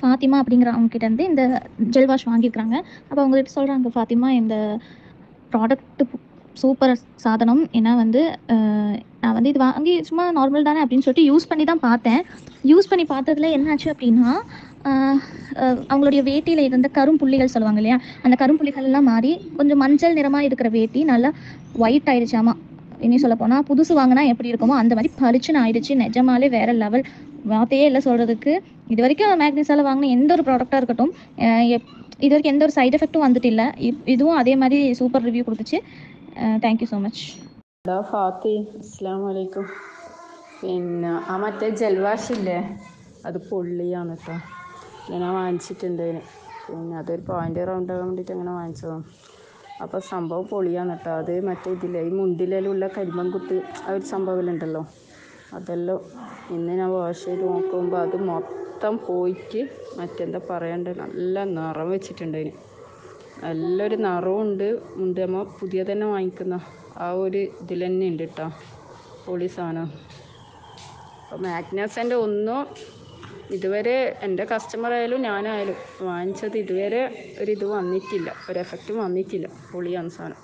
ஃபாத்திமா அப்படிங்கிறவங்க கிட்ட இருந்து இந்த ஜெல் வாஷ் வாங்கியிருக்கிறாங்க. அப்போ அவங்ககிட்ட சொல்கிறாங்க ஃபாத்திமா இந்த ப்ராடக்ட்டு சூப்பர் சாதனம். ஏன்னா வந்து நான் வந்து இது வாங்கி சும்மா நார்மல் தானே அப்படின்னு சொல்லிட்டு யூஸ் பண்ணி தான் பார்த்தேன். யூஸ் பண்ணி பார்த்ததுல என்னாச்சு அப்படின்னா அவங்களுடைய வேட்டியில் இருந்த கரும்புள்ளிகள் சொல்லுவாங்க இல்லையா? அந்த கரும்புள்ளிகள் எல்லாம் மாறி கொஞ்சம் மஞ்சள் நிறமாக இருக்கிற வேட்டி நல்லா ஒயிட் ஆயிடுச்சாமா இனி சொல்ல போனால் புதுசு வாங்கினா எப்படி இருக்குமோ அந்த மாதிரி பளிச்சுன்னு ஆயிடுச்சு. நிஜமாலே வேற லெவல் வார்த்தையே இல்லை சொல்கிறதுக்கு இது வரைக்கும் மேக்னிஸால் வாங்கின எந்த ஒரு ப்ராடக்டாக இருக்கட்டும் அஹ் எப்- இது வரைக்கும் எந்த ஒரு சைடு எஃபெக்ட்டும் வந்துட்டு இல்லை இப்- இதுவும் அதே மாதிரி சூப்பர் ரிவ்யூ கொடுத்துச்சு தேங்க்யூ ஸோ மச் എടാ ഫാത്തി അസ്സാം വലൈക്കും പിന്നെ ആ മറ്റേ ജൽവാഷ് ഇല്ലേ അത് പൊള്ളിയാണ് കേട്ടോ ഞാൻ വാങ്ങിച്ചിട്ടുണ്ടേന് പിന്നെ അതൊരു പോയിൻ്റ് റൗണ്ട് ആകാൻ വേണ്ടിയിട്ട് അങ്ങനെ വാങ്ങിച്ചതാണ് അപ്പോൾ സംഭവം പൊളിയാണ് കേട്ടോ അത് മറ്റേ ഇതില്ലേ ഈ മുണ്ടിലുള്ള കരിമ്പൻ കുത്ത് ആ ഒരു സംഭവമുണ്ടല്ലോ അതെല്ലാം. ഇന്ന് ഞാൻ വാഷ് ചെയ്ത് നോക്കുമ്പോൾ അത് മൊത്തം പോയിട്ട് മറ്റെന്താ പറയണ്ട? നല്ല നിറം വെച്ചിട്ടുണ്ടതിന് നല്ലൊരു നിറവുണ്ട്. ഉണ്ട്. നമ്മൾ പുതിയ തന്നെ വാങ്ങിക്കുന്ന ആ ഒരു ഇതിൽ തന്നെ ഉണ്ട് കേട്ടോ പൊളി സാധനം അപ്പോൾ മാഗ്നസിന്റെ ഒന്നും ഇതുവരെ എന്റെ കസ്റ്റമർ ആയാലും ഞാനായാലും വാങ്ങിച്ചത് ഇതുവരെ ഒരു ഇത് വന്നിട്ടില്ല. ഒരു എഫക്റ്റും വന്നിട്ടില്ല. പൊളിയാണ് സാധനം